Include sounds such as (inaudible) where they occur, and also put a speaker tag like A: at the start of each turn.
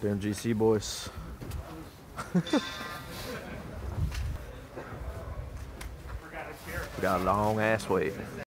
A: Damn GC boys. (laughs) we got a long ass wait.